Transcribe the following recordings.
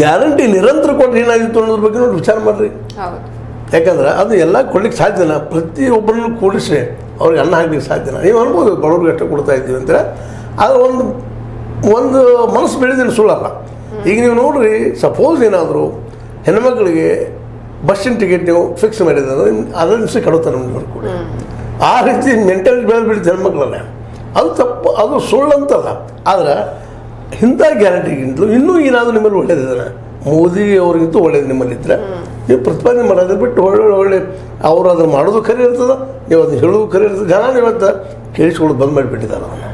Guarantee ನಿರಂತರ ಕೊಟ್ಟರೆ ಏನಾಗಿತ್ತು ಅನ್ನೋದ್ರ ಬಗ್ಗೆ ನೋಡಿ ವಿಚಾರ ಮಾಡ್ರಿ. ಯಾಕಂದ್ರೆ ಅದು ಎಲ್ಲ ಕೊಡ್ಲಿಕ್ಕೆ ಸಾಧ್ಯನ ಪ್ರತಿಯೊಬ್ಬರನ್ನು ಕೂಡಿಸಿ ಅವ್ರಿಗೆ ಅನ್ನ ಹಾಕ್ಲಿಕ್ಕೆ ಸಾಧ್ಯನ ನೀವು ಅನ್ಬೋದು ಬಡವ್ರಿಗೆ ಅಷ್ಟೇ ಕೊಡ್ತಾ ಇದ್ದೀವಿ ಅಂತ ಆದರೆ ಒಂದು ಒಂದು ಮನಸ್ಸು ಬೆಳೆದಿನ ಸುಳ್ಳಲ್ಲ. ಈಗ ನೀವು ನೋಡ್ರಿ ಸಪೋಸ್ ಏನಾದರೂ ಹೆಣ್ಮಕ್ಳಿಗೆ ಬಸ್ಸಿನ ಟಿಕೆಟ್ ನೀವು ಫಿಕ್ಸ್ ಮಾಡಿದ್ರೆ ಅದರ ದಿವಸ ಕಡುತ್ತಾರೆ ನಮ್ಗೆ ಕೂಡ. ಆ ರೀತಿ ಮೆಂಟಲ್ ಬೆಳೆದು ಹೆಣ್ಮಕ್ಳಲ್ಲ. ಅದು ತಪ್ಪು ಅದು ಸುಳ್ಳಂತಲ್ಲ. ಆದ್ರೆ ಇಂಥ ಗ್ಯಾರಂಟಿಗಿಂತಲೂ ಇನ್ನೂ ಏನಾದರೂ ನಿಮ್ಮಲ್ಲಿ ಒಳ್ಳೇದಿದ್ದಾನೆ ಮೋದಿ ಅವ್ರಿಗಿಂತೂ ಒಳ್ಳೇದು ನಿಮ್ಮಲ್ಲಿದ್ದರೆ ನೀವು ಪ್ರತಿಪಾದನೆ ಮಾಡೋದು ಬಿಟ್ಟು ಒಳ್ಳೆ ಒಳ್ಳೆ ಅವರು ಅದನ್ನು ಮಾಡೋದು ಖರೀ ಇರ್ತದೆ? ನೀವು ಅದನ್ನು ಹೇಳೋದು ಖರೀ ಇರ್ತದೆ? ಜನ ಇವತ್ತು ಕೇಳಿಸ್ಕೊಳ್ಳೋದು ಬಂದ್ ಮಾಡಿಬಿಟ್ಟಿದ್ದಾರೆ ಅವನು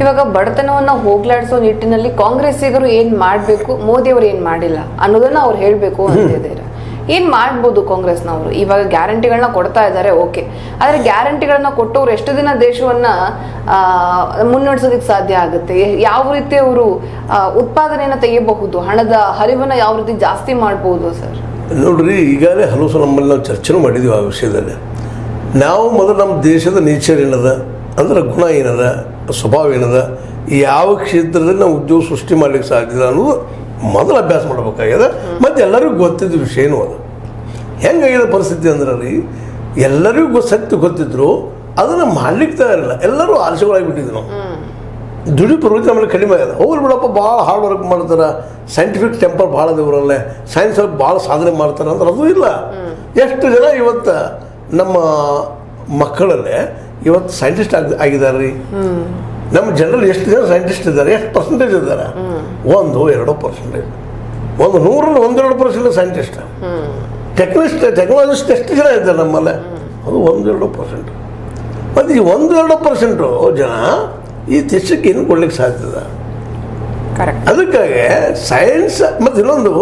ಇವಾಗ ಬಡತನವನ್ನು ಹೋಗ್ಲಾಡಿಸೋ ನಿಟ್ಟಿನಲ್ಲಿ ಕಾಂಗ್ರೆಸ್ಸಿಗರು ಏನು ಮಾಡಬೇಕು ಮೋದಿ ಅವರು ಏನ್ ಮಾಡಿಲ್ಲ ಅನ್ನೋದನ್ನು ಅವ್ರು ಅಂತ ಅಂತಿದ್ದಾರೆ ಏನ್ ಮಾಡ್ಬೋದು ಕಾಂಗ್ರೆಸ್ನವರು? ಇವಾಗ ಗ್ಯಾರಂಟಿಗಳನ್ನ ಕೊಡ್ತಾ ಇದ್ದಾರೆ, ಓಕೆ. ಆದರೆ ಗ್ಯಾರಂಟಿಗಳನ್ನ ಕೊಟ್ಟವ್ರು ಎಷ್ಟು ದಿನ ದೇಶವನ್ನ ಮುನ್ನಡೆಸೋದಕ್ಕೆ ಸಾಧ್ಯ ಆಗುತ್ತೆ? ಯಾವ ರೀತಿ ಅವರು ಉತ್ಪಾದನೆಯನ್ನ ತೆಗಿಬಹುದು? ಹಣದ ಹರಿವನ್ನ ಯಾವ ರೀತಿ ಜಾಸ್ತಿ ಮಾಡ್ಬೋದು ಸರ್? ನೋಡ್ರಿ, ಈಗಾಗಲೇ ಹಲವು ಸಲ ನಮ್ಮಲ್ಲಿ ನಾವು ಚರ್ಚೆನೂ ಮಾಡಿದ್ದೀವಿ ಆ ವಿಷಯದಲ್ಲಿ. ನಾವು ಮೊದಲು ನಮ್ಮ ದೇಶದ ನೇಚರ್ ಏನದ? ಅಂದ್ರೆ ಗುಣ ಏನದ? ಸ್ವಭಾವ ಏನದ? ಯಾವ ಕ್ಷೇತ್ರದಲ್ಲಿ ನಾವು ಉದ್ಯೋಗ ಸೃಷ್ಟಿ ಮಾಡ್ಲಿಕ್ಕೆ ಸಾಧ್ಯ ಅನ್ನೋದು ಮೊದಲು ಅಭ್ಯಾಸ ಮಾಡ್ಬೇಕಾಗ್ಯದ. ಮತ್ತು ಎಲ್ಲರಿಗೂ ಗೊತ್ತಿದ್ದ ವಿಷಯನೂ ಅದು? ಹೆಂಗಾಗಿದೆ ಪರಿಸ್ಥಿತಿ ಅಂದ್ರೆ ರೀ ಎಲ್ಲರಿಗೂ ಸತ್ಯ ಗೊತ್ತಿದ್ರು ಅದನ್ನು ಮಾಡ್ಲಿಕ್ಕೆ ತಯಾರಿಲ್ಲ ಎಲ್ಲರೂ ಆಲಸ್ಯಗಳಾಗಿಬಿಟ್ಟಿದ್ರು ನಾವು. ದುಡಿ ಪ್ರವೃತ್ತಿ ಆಮೇಲೆ ಕಡಿಮೆ ಆಗಿದೆ. ಹೋಗ್ಲಿ ಬಿಡಪ್ಪ ಭಾಳ ಹಾರ್ಡ್ ವರ್ಕ್ ಮಾಡ್ತಾರೆ. ಸೈಂಟಿಫಿಕ್ ಟೆಂಪರ್ ಭಾಳ ಇದರಲ್ಲಿ ಸೈನ್ಸ್ ಅವ್ರಿಗೆ ಭಾಳ ಸಾಧನೆ ಮಾಡ್ತಾರೆ ಅಂದ್ರೆ ಅದು ಇಲ್ಲ. ಎಷ್ಟು ಜನ ಇವತ್ತು ನಮ್ಮ ಮಕ್ಕಳಲ್ಲೇ ಇವತ್ತು ಸೈಂಟಿಸ್ಟ್ ಆಗಿ ಆಗಿದ್ದಾರೆ ರೀ. ನಮ್ಮ ಜನರಲ್ಲಿ ಎಷ್ಟು ಜನ ಸೈಂಟಿಸ್ಟ್ ಇದ್ದಾರೆ ಎಷ್ಟು ಪರ್ಸೆಂಟೇಜ್ ಇದ್ದಾರೆ? ಒಂದು ಎರಡು ಪರ್ಸೆಂಟೇಜ್ ಒಂದು ನೂರಲ್ಲಿ ಒಂದೆರಡು ಪರ್ಸೆಂಟ್ ಸೈಂಟಿಸ್ಟ್ ಟೆಕ್ನಿಸ್ಟ್ ಟೆಕ್ನಾಲಜಿಸ್ಟ್ ಎಷ್ಟು ಜನ ಇದ್ದಾರೆ ನಮ್ಮಲ್ಲೇ? ಅದು ಒಂದೆರಡು ಪರ್ಸೆಂಟ್. ಮತ್ತು ಈ ಒಂದೆರಡು ಪರ್ಸೆಂಟು ಜನ ಈ ದೇಶಕ್ಕೆ ಏನು ಕೊಡ್ಲಿಕ್ಕೆ ಸಾಧ್ಯದ ಅದಕ್ಕಾಗಿ ಸೈನ್ಸ್ ಮತ್ತು ಇನ್ನೊಂದು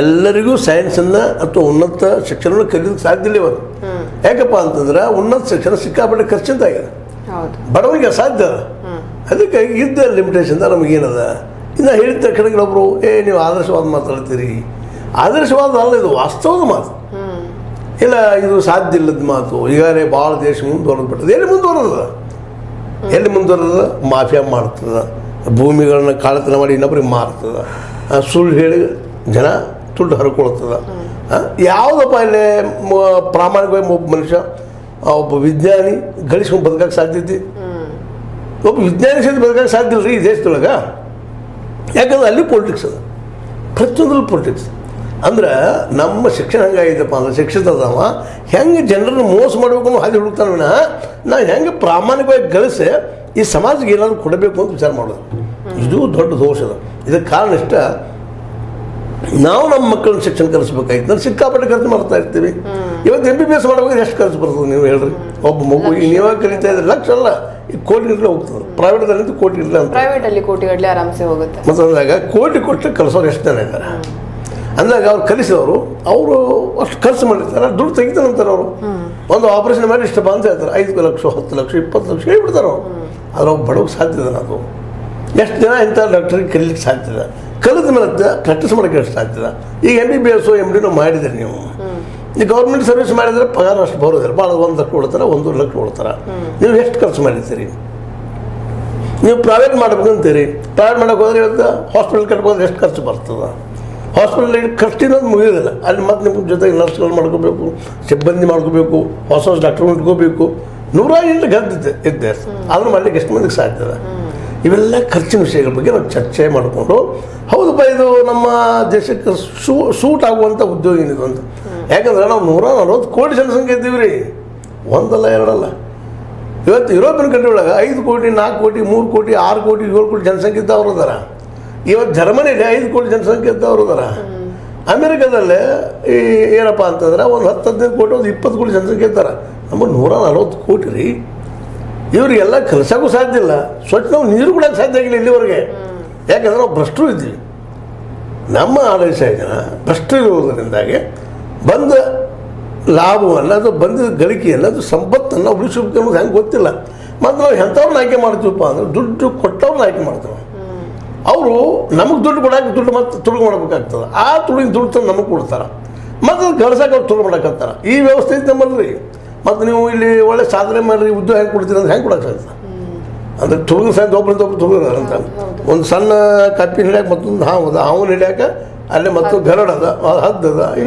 ಎಲ್ಲರಿಗೂ ಸೈನ್ಸನ್ನು ಅಥವಾ ಉನ್ನತ ಶಿಕ್ಷಣವನ್ನು ಕಲಿಯೋದಕ್ಕೆ ಸಾಧ್ಯ ಇಲ್ಲ ಇವತ್ತು. ಯಾಕಪ್ಪ ಅಂತಂದ್ರೆ ಉನ್ನತ ಶಿಕ್ಷಣ ಸಿಕ್ಕಾಪಟ್ಟೆ ಖರ್ಚಿಂತಾಗಿದೆ ಹೌದು. ಸಾಧ್ಯ ಅದಕ್ಕಾಗಿ ಇದ್ದ ಲಿಮಿಟೇಷನ್ ನಮಗೇನದ? ಇನ್ನು ಹೇಳಿದ ತಕ್ಷಣ ಕೆಲವೊಬ್ರು ಏ ನೀವು ಆದರ್ಶವಾದ ಮಾತಾಡ್ತೀರಿ. ಆದರ್ಶವಾದ ಅಲ್ಲ ಇದು, ವಾಸ್ತವದ ಮಾತು. ಇಲ್ಲ, ಇದು ಸಾಧ್ಯ ಇಲ್ಲದ ಮಾತು. ಈಗಾಗಲೇ ಭಾಳ ದೇಶ ಮುಂದುವರೆದು ಬಿಟ್ಟದೆ ಎಲ್ಲಿ ಮುಂದುವರೆದ ಎಲ್ಲಿ ಮುಂದುವರೆದ ಮಾಫಿಯಾ ಮಾಡ್ತದ. ಭೂಮಿಗಳನ್ನ ಕಾಳತನ ಮಾಡಿ ಇನ್ನೊಬ್ರಿಗೆ ಮಾರ್ತದ. ಸುಳ್ಳು ಹೇಳಿ ಜನ ದುಡ್ಡು ಹರ್ಕೊಳ್ತದ. ಯಾವುದಪ್ಪ ಇಲ್ಲಿ ಪ್ರಾಮಾಣಿಕವಾಗಿ ಒಬ್ಬ ಮನುಷ್ಯ ಒಬ್ಬ ವಿಜ್ಞಾನಿ ಗಳಿಸ್ಕೊಂಡು ಬದುಕಕ್ಕೆ ಸಾಧ್ಯತೆ ಒಬ್ಬ ವಿಜ್ಞಾನಿ ಸಹಿತ ಬದುಕಕ್ಕೆ ಸಾಧ್ಯ ಇಲ್ಲ ರೀ ಈ ದೇಶದೊಳಗೆ? ಯಾಕಂದ್ರೆ ಅಲ್ಲಿ ಪೊಲಿಟಿಕ್ಸ್ ಅದ. ಪ್ರತಿಯೊಂದ್ರಲ್ಲಿ ಪೊಲಿಟಿಕ್ಸ್ ಅಂದ್ರೆ ನಮ್ಮ ಶಿಕ್ಷಣ ಹಂಗಾಗಿದ್ದಪ್ಪ ಅಂದ್ರೆ ಶಿಕ್ಷಿತ ಅದಾವ ಹೆಂಗೆ ಜನರನ್ನು ಮೋಸ ಮಾಡಬೇಕು ಅನ್ನೋ ಹಾದಿ ಹುಡುಕ್ತಾನ ವಿನ ನಾವು ಹೆಂಗೆ ಪ್ರಾಮಾಣಿಕವಾಗಿ ಗಳಿಸಿ ಈ ಸಮಾಜಕ್ಕೆ ಏನಾದರೂ ಕೊಡಬೇಕು ಅಂತ ವಿಚಾರ ಮಾಡೋದು. ಇದು ದೊಡ್ಡ ದೋಷ ಅದ. ಇದಕ್ಕೆ ಕಾರಣ ಇಷ್ಟ ನಾವು ನಮ್ಮ ಮಕ್ಕಳನ್ನ ಶಿಕ್ಷಣ ಕಲಿಸ್ಬೇಕಾಯ್ತು. ನಾನು ಸಿಕ್ಕಾಪಟ್ಟೆ ಖರ್ಚು ಮಾಡ್ತಾ ಇರ್ತೀವಿ. ಇವತ್ತು ಎಂ ಬಿ ಬಿ ಎಸ್ ಮಾಡ್ಬೇಕಾದ್ರೆ ಎಷ್ಟು ಖರ್ಚು ಬರ್ತದೆ ನೀವು ಹೇಳ್ರಿ? ಒಬ್ಬ ಮಗು ಈಗ ನೀವಾಗ ಕಲಿತಾ ಇದ್ರೆ ಲಕ್ಷ ಅಲ್ಲ ಈ ಕೋಟಿ ಗಟ್ಟಲೆ ಹೋಗ್ತದೆ. ಪ್ರೈವೇಟ್ದಲ್ಲಿ ಕೋಟಿ ಗಟ್ಟಲೆ ಅಂತ. ಪ್ರೈವೇಟ್ ಅಲ್ಲಿ ಕೋಟಿಗಟ್ಟಲೆ ಆರಾಮ್ಸೆ ಹೋಗುತ್ತೆ. ಮತ್ತು ಅಂದಾಗ ಕೋಟಿ ಕೊಟ್ಟು ಕಲಿಸೋರು ಎಷ್ಟು ಜನ ಇದ್ದಾರೆ? ಅಂದಾಗ ಅವ್ರು ಕಲಿಸಿದವರು, ಅವರು ಅಷ್ಟು ಖರ್ಚು ಮಾಡಿರ್ತಾರೆ, ದುಡ್ಡು ತೆಗಿತಾನಂತಾರೆ ಅವರು ಒಂದು ಆಪರೇಷನ್ ಮಾಡಿ ಇಷ್ಟಪ್ಪ ಅಂತ ಹೇಳ್ತಾರೆ, ಐದು ಲಕ್ಷ, ಹತ್ತು ಲಕ್ಷ, ಇಪ್ಪತ್ತು ಲಕ್ಷ ಹೇಳ್ಬಿಡ್ತಾರೆ ಅವರು. ಆದ್ರೆ ಅವ್ರು ಬಡವ್ರಿಗೆ ಸಾಧ್ಯದ ಅದು. ಎಷ್ಟು ಜನ ಇಂಥ ಡಾಕ್ಟ್ರಿಗೆ ಕಲಿಲಿಕ್ಕೆ ಸಾಧ್ಯದ ಕಲಿತ ಮೇಲೆ ಪ್ರಾಕ್ಟೀಸ್ ಮಾಡೋಕ್ಕೆ ಎಷ್ಟು ಸಾಧ್ಯದ ಈಗ M B B S M ಡಿನೂ ಮಾಡಿದ್ರಿ ನೀವು. ಈ ಗೌರ್ಮೆಂಟ್ ಸರ್ವಿಸ್ ಮಾಡಿದ್ರೆ ಪಗಾರ ಅಷ್ಟು ಬರೋದಿಲ್ಲ. ಭಾಳ ಒಂದು ಲಕ್ಷ ಕೊಡ್ತಾರೆ ಒಂದೂವರೆ ಲಕ್ಷ ಕೊಡ್ತಾರೆ ನೀವು ಎಷ್ಟು ಖರ್ಚು ಮಾಡಿರ್ತೀರಿ ನೀವು ಪ್ರೈವೇಟ್ ಮಾಡ್ಬೇಕಂತೀರಿ. ಪ್ರೈವೇಟ್ ಮಾಡೋಕ್ಕೆ ಹೋದ್ರೆ ಇವತ್ತು ಹಾಸ್ಪಿಟಲ್ ಕಟ್ಕೋದ್ರೆ ಎಷ್ಟು ಖರ್ಚು ಬರ್ತದೆ? ಹಾಸ್ಪಿಟಲ್ ಕಷ್ಟಿರೋದು ಮುಗಿಯೋದಿಲ್ಲ. ಅಲ್ಲಿ ಮತ್ತೆ ನಿಮ್ಮ ಜೊತೆಗೆ ನರ್ಸ್ಗಳು ಮಾಡ್ಕೋಬೇಕು ಸಿಬ್ಬಂದಿ ಮಾಡ್ಕೋಬೇಕು ಹೊಸ ಹೊಸ ಡಾಕ್ಟರ್ ಇಟ್ಕೋಬೇಕು. ನೂರ ಎಂಟು ಗದ್ದಿದೆ ಇದ್ದೆ. ಆದ್ರೂ ಮಾಡ್ಲಿಕ್ಕೆ ಎಷ್ಟು ಮಂದಿಗೆ ಸಾಧ್ಯ ಇವೆಲ್ಲ ಖರ್ಚಿನ ವಿಷಯಗಳ ಬಗ್ಗೆ ನಾವು ಚರ್ಚೆ ಮಾಡಿಕೊಂಡು ಹೌದಪ್ಪ ಇದು ನಮ್ಮ ದೇಶಕ್ಕೆ ಸೂ ಸೂಟ್ ಆಗುವಂಥ ಉದ್ಯೋಗ ಏನಿದು ಅಂತ. ಯಾಕಂದ್ರೆ ನಾವು ನೂರ ನಲ್ವತ್ತು ಕೋಟಿ ಜನಸಂಖ್ಯೆ ಇದ್ದೀವಿ ರೀ. ಒಂದಲ್ಲ ಎರಡಲ್ಲ. ಇವತ್ತು ಯುರೋಪಿಯನ್ ಕಂಟ್ರಿ ಒಳಗೆ ಐದು ಕೋಟಿ ನಾಲ್ಕು ಕೋಟಿ ಮೂರು ಕೋಟಿ ಆರು ಕೋಟಿ ಏಳು ಕೋಟಿ ಜನಸಂಖ್ಯೆ ಇದ್ದವ್ರು ಅದಾರ ಇವತ್ತು ಜರ್ಮನಿಲಿ ಐದು ಕೋಟಿ ಜನಸಂಖ್ಯೆ ಇದ್ದವ್ರು ಅದಾರ ಅಮೆರಿಕದಲ್ಲೇ ಈ ಏನಪ್ಪ ಅಂತಂದ್ರೆ ಒಂದು ಹತ್ತು ಹದಿನೈದು ಕೋಟಿ, ಒಂದು ಇಪ್ಪತ್ತು ಕೋಟಿ ಜನಸಂಖ್ಯೆ ಇದ್ದಾರೆ. ನಮ್ಮ ನೂರ ನಲ್ವತ್ತು ಕೋಟಿ ರೀ. ಇವರಿಗೆಲ್ಲ ಕಲಿಸೋಕ್ಕೂ ಸಾಧ್ಯ ಇಲ್ಲ. ಸ್ವಚ್ಛ ನಾವು ನೀರು ಕೂಡ ಸಾಧ್ಯ ಆಗಿಲ್ಲ ಇಲ್ಲಿವರೆಗೆ. ಯಾಕಂದ್ರೆ ನಾವು ಭ್ರಷ್ಟರು ಇದ್ವಿ. ನಮ್ಮ ಆಡಳಿತ ಜನ ಭ್ರಷ್ಟರು ಇರುವುದರಿಂದಾಗಿ ಬಂದ ಲಾಭವನ್ನು ಅದು ಬಂದಿದ್ದ ಗಳಿಕೆಯನ್ನು ಅದು ಸಂಪತ್ತನ್ನು ಉಳಿಸಬೇಕು ಅನ್ನೋದು ಹೆಂಗೆ ಗೊತ್ತಿಲ್ಲ. ಮತ್ತು ನಾವು ಎಂಥವ್ರನ್ನ ಆಯ್ಕೆ ಮಾಡ್ತೀವಪ್ಪ ಅಂದ್ರೆ ದುಡ್ಡು ಕೊಟ್ಟವ್ರನ್ನ ಆಯ್ಕೆ ಮಾಡ್ತೇವೆ. ಅವರು ನಮಗೆ ದುಡ್ಡು ಕೊಡೋಕೆ ದುಡ್ಡು ಮತ್ತೆ ತುಡುಗು ಮಾಡ್ಬೇಕಾಗ್ತದೆ. ಆ ತುಳುವಿನ ದುಡ್ಡು ತಂದು ನಮಗೆ ಕೊಡ್ತಾರೆ. ಮತ್ತು ಅದು ಗಳಿಸೋಕೆ ಅವ್ರು ತುಳು ಮಾಡಕತ್ತಾರ. ಈ ವ್ಯವಸ್ಥೆ ಐತೆ ನಮ್ಮಲ್ಲಿ. ಮತ್ತು ನೀವು ಇಲ್ಲಿ ಒಳ್ಳೆ ಸಾಧನೆ ಮಾಡಿರಿ ಉದ್ಯೋಗ ಹೆಂಗೆ ಕೊಡ್ತೀರಿ ಅಂತ ಹೆಂಗೆ ಕೊಡೋಕೆ ಸಾಧ್ಯ ಅಂದ್ರೆ ತುಳುಗು ಸಹಿತ ಒಬ್ಬರಿಂದ ಒಬ್ರು ತುಳುಗು ಅಂತ. ಒಂದು ಸಣ್ಣ ಕಪ್ಪಿನ ಹಿಡಿಯಾಕ ಮತ್ತೊಂದು ಹಾವು ಅದ. ಹಾವು ಹಿಡಿಯಕ್ಕೆ ಅಲ್ಲೇ ಮತ್ತೊಂದು ಗರಡದ ಅದ ಹದ್ದು ಅದ.